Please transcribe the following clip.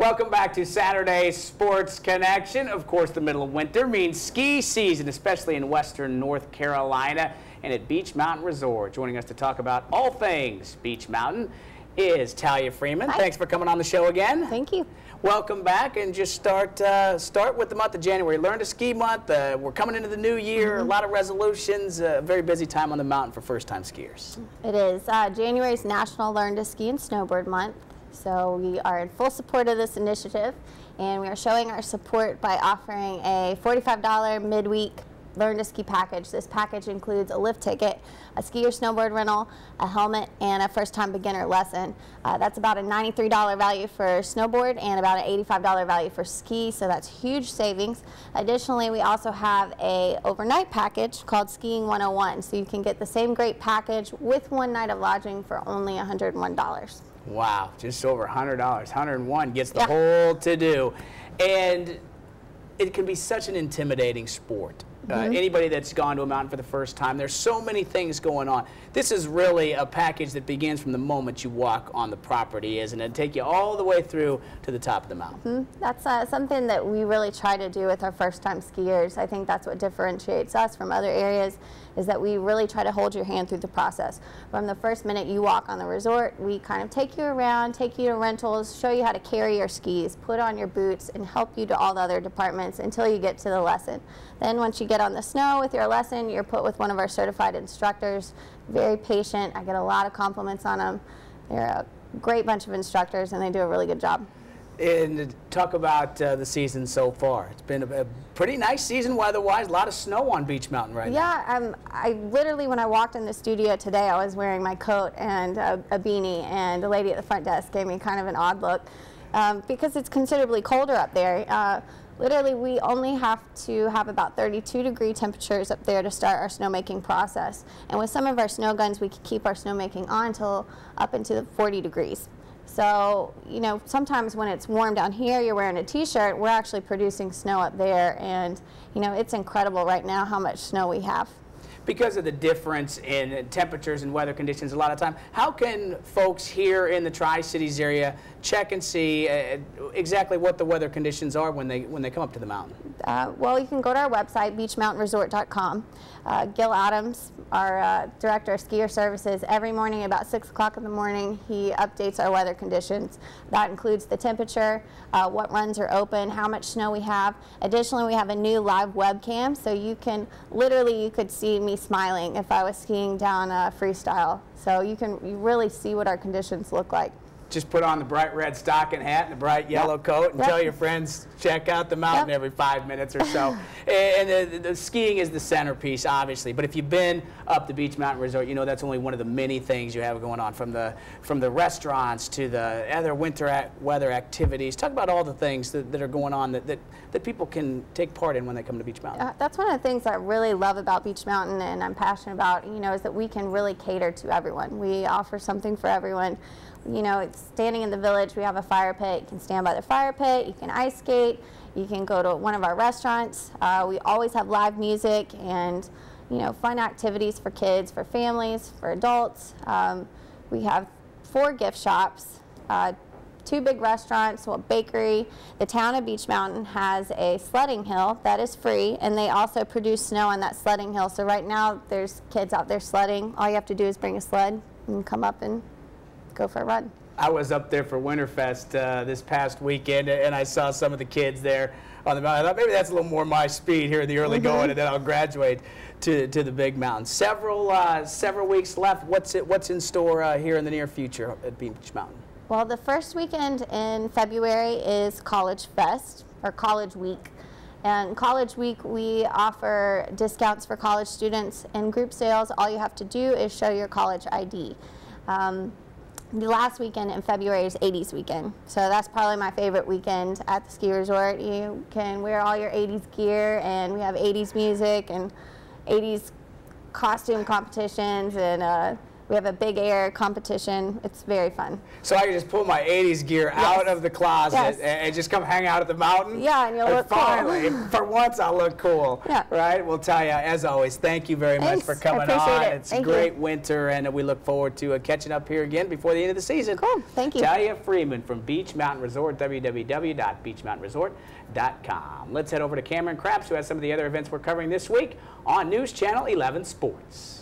Welcome back to Saturday Sports Connection. Of course, the middle of winter means ski season, especially in western North Carolina and at Beech Mountain Resort. Joining us to talk about all things Beech Mountain is Talia Freeman. Hi. Thanks for coming on the show again. Thank you. Welcome back, and just start uh, start with the month of January. Learn to ski month. Uh, we're coming into the new year. Mm-hmm. A lot of resolutions. A very busy time on the mountain for first-time skiers. It is uh, January's National Learn to Ski and Snowboard Month. So we are in full support of this initiative, and we are showing our support by offering a $45 midweek Learn to Ski package. This package includes a lift ticket, a ski or snowboard rental, a helmet, and a first-time beginner lesson. Uh, that's about a $93 value for snowboard and about an $85 value for ski, so that's huge savings. Additionally, we also have a overnight package called Skiing 101, so you can get the same great package with one night of lodging for only $101. Wow, just over $100. 101 gets the Yeah. whole to-do. And it can be such an intimidating sport. Uh, Mm-hmm. anybody that's gone to a mountain for the first time, there's so many things going on. This is really a package that begins from the moment you walk on the property, isn't it? Take you all the way through to the top of the mountain. That's uh, something that we really try to do with our first-time skiers. I think that's what differentiates us from other areas is that we really try to hold your hand through the process. From the first minute you walk on the resort, we kind of take you around, take you to rentals, show you how to carry your skis, put on your boots, and help you to all the other departments until you get to the lesson. Then once you get on the snow with your lesson, you're put with one of our certified instructors, very patient. I get a lot of compliments on them. They're a great bunch of instructors, and they do a really good job. And talk about uh, the season so far. It's been a, a pretty nice season weather-wise. A lot of snow on Beech Mountain right now. Yeah, um, I literally, when I walked in the studio today, I was wearing my coat and a, a beanie, and the lady at the front desk gave me kind of an odd look um, because it's considerably colder up there. Uh, literally, we only have to have about 32 degree temperatures up there to start our snowmaking process. And with some of our snow guns, we can keep our snowmaking on until up into the 40 degrees. So, you know, sometimes when it's warm down here, you're wearing a t-shirt, we're actually producing snow up there. And, you know, it's incredible right now how much snow we have. Because of the difference in temperatures and weather conditions a lot of time, how can folks here in the Tri-Cities area check and see uh, exactly what the weather conditions are when they when they come up to the mountain? Uh, well, you can go to our website, beechmountainresort.com. Uh, Gil Adams, our uh, director of skier services, every morning about 6 o'clock in the morning, he updates our weather conditions. That includes the temperature, uh, what runs are open, how much snow we have. Additionally, we have a new live webcam, so you can literally you could see me smiling if I was skiing down uh, freestyle. So you can you really see what our conditions look like. Just put on the bright red stocking hat and the bright yellow Yep. coat and Yep. tell your friends check out the mountain Yep. every five minutes or so. and the, the skiing is the centerpiece, obviously. But if you've been up the Beech Mountain Resort, you know that's only one of the many things you have going on, from the from the restaurants to the other winter ac weather activities. Talk about all the things that, that are going on that, that that people can take part in when they come to Beech Mountain. Uh, that's one of the things I really love about Beech Mountain and I'm passionate about, you know, is that we can really cater to everyone. We offer something for everyone. You know, it's standing in the village, we have a fire pit. You can stand by the fire pit, you can ice skate, you can go to one of our restaurants. Uh, we always have live music and, you know, fun activities for kids, for families, for adults. Um, we have four gift shops, uh, two big restaurants, a bakery. The town of Beech Mountain has a sledding hill that is free, and they also produce snow on that sledding hill. So right now, there's kids out there sledding. All you have to do is bring a sled and come up and go for a run. I was up there for Winterfest uh, this past weekend, and I saw some of the kids there on the mountain. I thought maybe that's a little more my speed here in the early going, and then I'll graduate to, to the big mountain. Several uh, several weeks left. What's it What's in store uh, here in the near future at Beech Mountain? Well, the first weekend in February is College Fest, or College Week. And College Week, we offer discounts for college students and group sales. All you have to do is show your college ID. Um, the last weekend in February is 80s weekend. So that's probably my favorite weekend at the ski resort. You can wear all your 80s gear and we have 80s music and 80s costume competitions and uh, We have a big air competition. It's very fun. So I can just pull my 80s gear out of the closet Yes. and, and just come hang out at the mountain? Yeah, and you'll look cool. finally, for once, I'll look cool. Yeah. Right? We'll tell you, as always, thank you very Thanks. much for coming appreciate on. it. It's Thank you. great winter, and we look forward to uh, catching up here again before the end of the season. Cool. Thank you. Talia Freeman from Beech Mountain Resort, www.beechmountainresort.com. Let's head over to Cameron Krabs, who has some of the other events we're covering this week on News Channel 11 Sports.